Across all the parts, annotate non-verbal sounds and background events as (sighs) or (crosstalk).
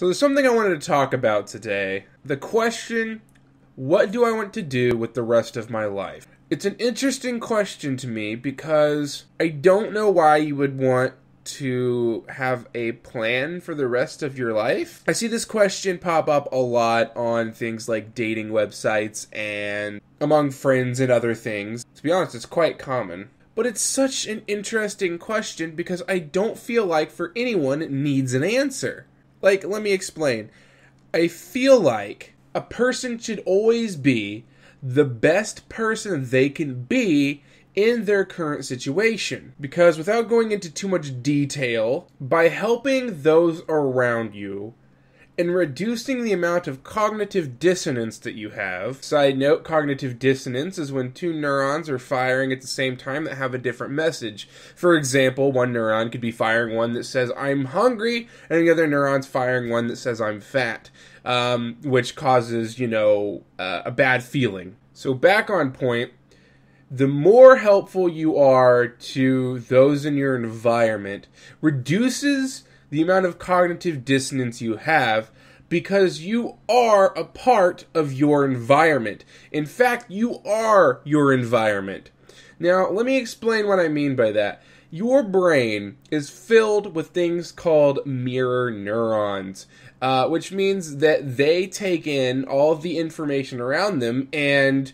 So there's something I wanted to talk about today. The question, what do I want to do with the rest of my life? It's an interesting question to me because I don't know why you would want to have a plan for the rest of your life? I see this question pop up a lot on things like dating websites and among friends and other things. To be honest, it's quite common. But it's such an interesting question because I don't feel like for anyone it needs an answer. Like, let me explain. I feel like a person should always be the best person they can be in their current situation. Because without going into too much detail, by helping those around you and reducing the amount of cognitive dissonance that you have. Side note cognitive dissonance is when two neurons are firing at the same time that have a different message. For example, one neuron could be firing one that says, I'm hungry, and the other neuron's firing one that says, I'm fat, um, which causes, you know, uh, a bad feeling. So, back on point, the more helpful you are to those in your environment reduces the amount of cognitive dissonance you have because you are a part of your environment. In fact, you are your environment. Now, let me explain what I mean by that. Your brain is filled with things called mirror neurons, uh, which means that they take in all of the information around them and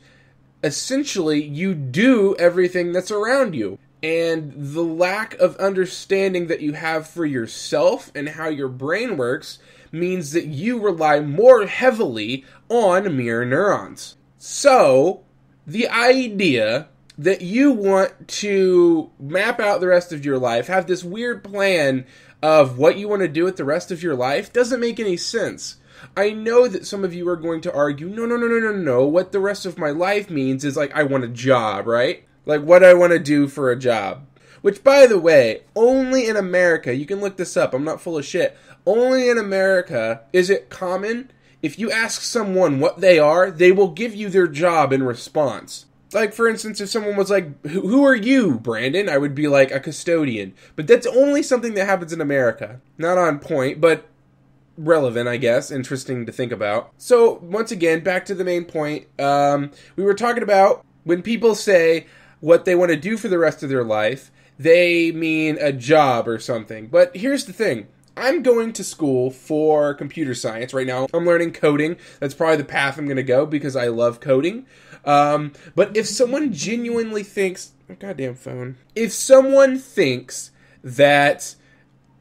essentially you do everything that's around you. And the lack of understanding that you have for yourself and how your brain works means that you rely more heavily on mirror neurons. So, the idea that you want to map out the rest of your life, have this weird plan of what you want to do with the rest of your life, doesn't make any sense. I know that some of you are going to argue, no, no, no, no, no, no. What the rest of my life means is like I want a job, right? Like what I want to do for a job. Which, by the way, only in America, you can look this up, I'm not full of shit. Only in America is it common if you ask someone what they are, they will give you their job in response. Like, for instance, if someone was like, Who are you, Brandon? I would be like, A custodian. But that's only something that happens in America. Not on point, but relevant, I guess, interesting to think about. So, once again, back to the main point. Um, we were talking about when people say what they want to do for the rest of their life, they mean a job or something. But here's the thing. I'm going to school for computer science right now. I'm learning coding. That's probably the path I'm going to go because I love coding. Um, but if someone genuinely thinks, oh, goddamn phone, if someone thinks that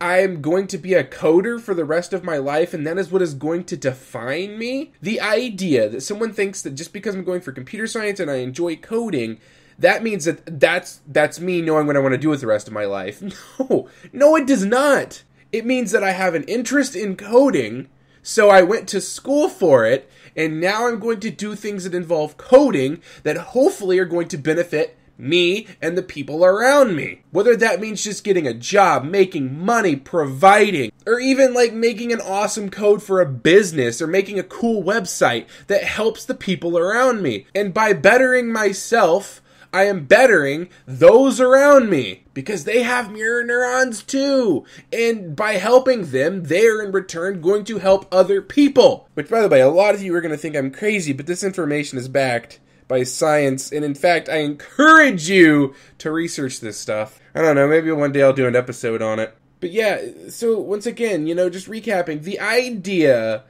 I'm going to be a coder for the rest of my life and that is what is going to define me. The idea that someone thinks that just because I'm going for computer science and I enjoy coding, that means that that's that's me knowing what I want to do with the rest of my life. (laughs) No. No it does not. It means that I have an interest in coding, so I went to school for it and now I'm going to do things that involve coding that hopefully are going to benefit me and the people around me. Whether that means just getting a job, making money, providing, or even like making an awesome code for a business or making a cool website that helps the people around me. And by bettering myself, I am bettering those around me because they have mirror neurons too. And by helping them, they're in return going to help other people. Which, by the way, a lot of you are going to think I'm crazy, but this information is backed by science. And in fact, I encourage you to research this stuff. I don't know, maybe one day I'll do an episode on it. But yeah, so once again, you know, just recapping the idea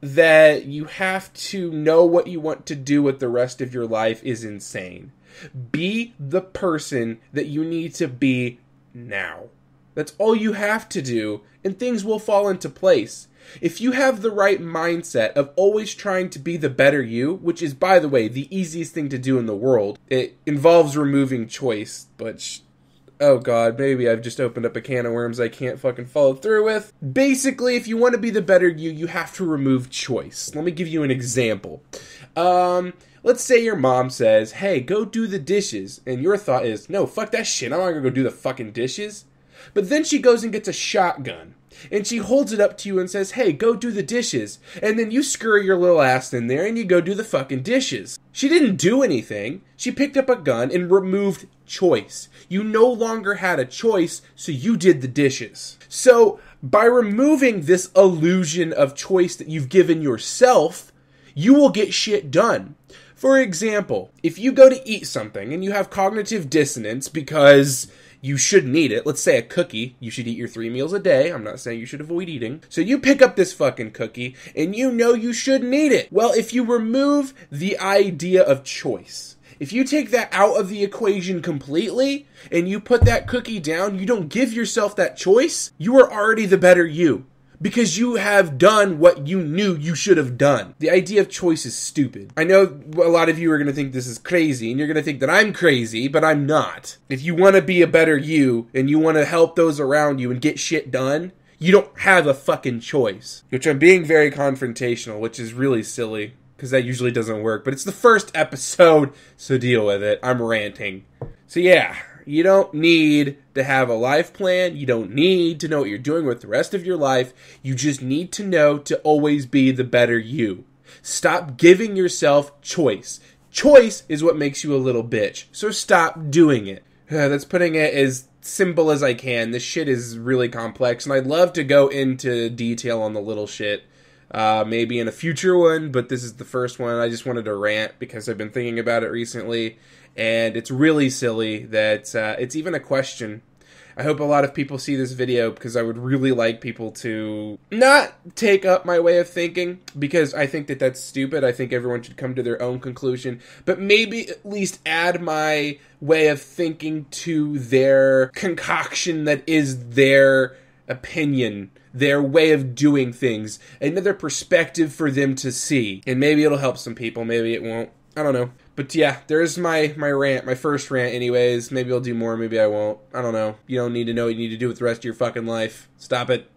that you have to know what you want to do with the rest of your life is insane. Be the person that you need to be now. That's all you have to do, and things will fall into place. If you have the right mindset of always trying to be the better you, which is, by the way, the easiest thing to do in the world, it involves removing choice, but. Oh god, maybe I've just opened up a can of worms I can't fucking follow through with. Basically, if you want to be the better you, you have to remove choice. Let me give you an example. Um, let's say your mom says, hey, go do the dishes, and your thought is, no, fuck that shit, I'm not gonna go do the fucking dishes. But then she goes and gets a shotgun and she holds it up to you and says, Hey, go do the dishes. And then you scurry your little ass in there and you go do the fucking dishes. She didn't do anything. She picked up a gun and removed choice. You no longer had a choice, so you did the dishes. So, By removing this illusion of choice that you've given yourself, you will get shit done. For example, if you go to eat something and you have cognitive dissonance because you shouldn't eat it, let's say a cookie, you should eat your three meals a day. I'm not saying you should avoid eating. So you pick up this fucking cookie and you know you shouldn't eat it. Well, if you remove the idea of choice, if you take that out of the equation completely and you put that cookie down, you don't give yourself that choice, you are already the better you because you have done what you knew you should have done. The idea of choice is stupid. I know a lot of you are going to think this is crazy and you're going to think that I'm crazy, but I'm not. If you want to be a better you and you want to help those around you and get shit done, you don't have a fucking choice. Which I'm being very confrontational, which is really silly because that usually doesn't work, but it's the first episode, so deal with it. I'm ranting. So yeah, you don't need to have a life plan. You don't need to know what you're doing with the rest of your life. You just need to know to always be the better you. Stop giving yourself choice. Choice is what makes you a little bitch. So stop doing it. (sighs) That's putting it as simple as I can. This shit is really complex, and I'd love to go into detail on the little shit uh, maybe in a future one, but this is the first one. I just wanted to rant because I've been thinking about it recently, and it's really silly that uh, it's even a question. I hope a lot of people see this video because I would really like people to not take up my way of thinking because I think that that's stupid. I think everyone should come to their own conclusion, but maybe at least add my way of thinking to their concoction that is their opinion their way of doing things, another perspective for them to see. And maybe it'll help some people, maybe it won't. I don't know. But yeah, there's my my rant, my first rant anyways. Maybe I'll do more, maybe I won't. I don't know. You don't need to know what you need to do with the rest of your fucking life. Stop it.